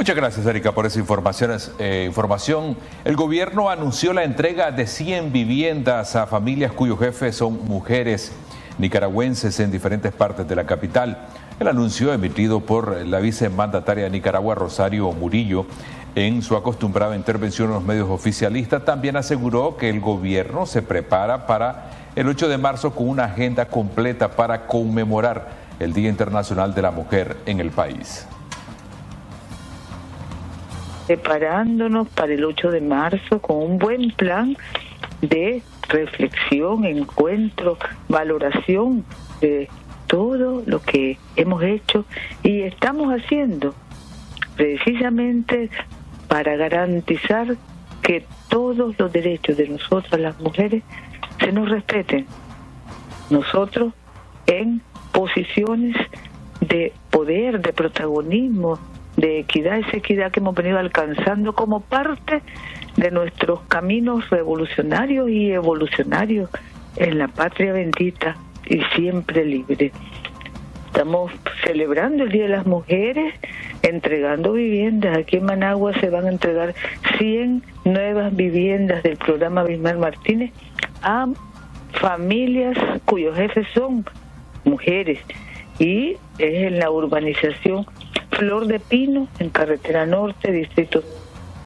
Muchas gracias, Erika, por esa información. Eh, información. El gobierno anunció la entrega de 100 viviendas a familias cuyos jefes son mujeres nicaragüenses en diferentes partes de la capital. El anuncio emitido por la vicemandataria de Nicaragua, Rosario Murillo, en su acostumbrada intervención en los medios oficialistas, también aseguró que el gobierno se prepara para el 8 de marzo con una agenda completa para conmemorar el Día Internacional de la Mujer en el país preparándonos para el 8 de marzo con un buen plan de reflexión, encuentro, valoración de todo lo que hemos hecho y estamos haciendo precisamente para garantizar que todos los derechos de nosotras las mujeres se nos respeten. Nosotros en posiciones de poder, de protagonismo, de equidad, esa equidad que hemos venido alcanzando como parte de nuestros caminos revolucionarios y evolucionarios en la patria bendita y siempre libre. Estamos celebrando el Día de las Mujeres, entregando viviendas. Aquí en Managua se van a entregar 100 nuevas viviendas del programa Bismarck Martínez a familias cuyos jefes son mujeres y es en la urbanización Flor de Pino, en Carretera Norte, Distrito